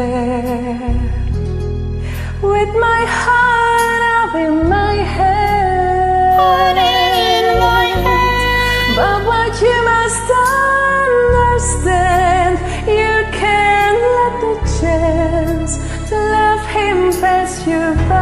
there with my heart up in my head. Heart in my head. But what you must understand, you can't let the chance to love him pass you by.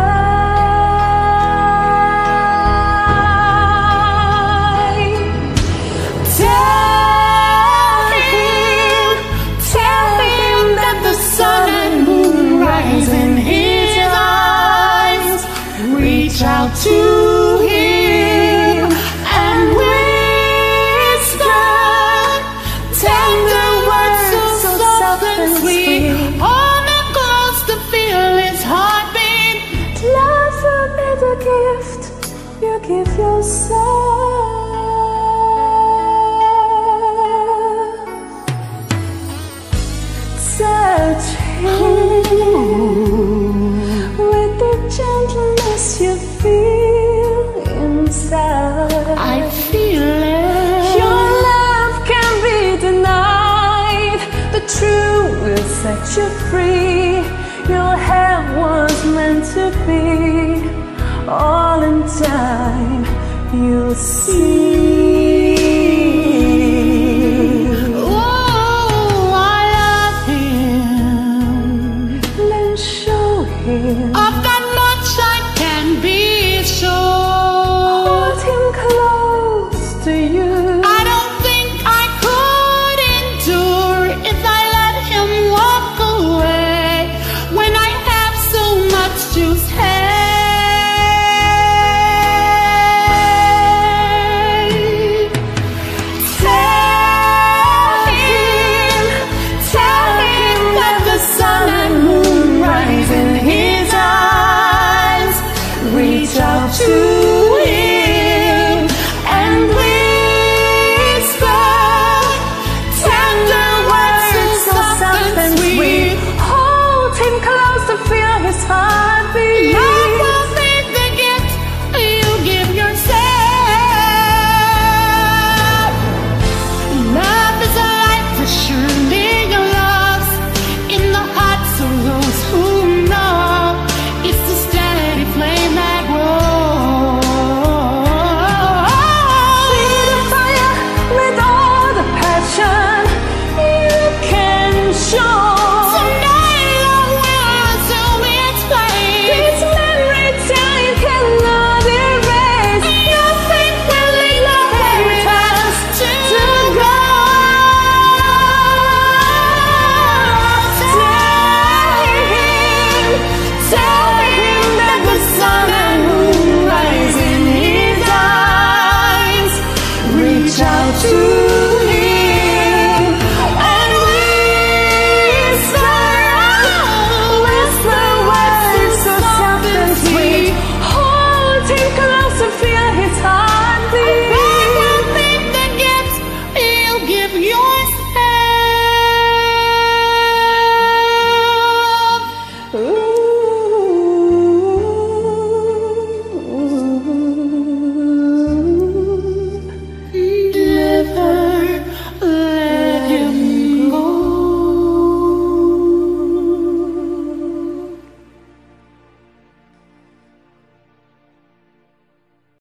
set you free. You'll was meant to be. All in time, you'll see. Oh, I love him. Then show him.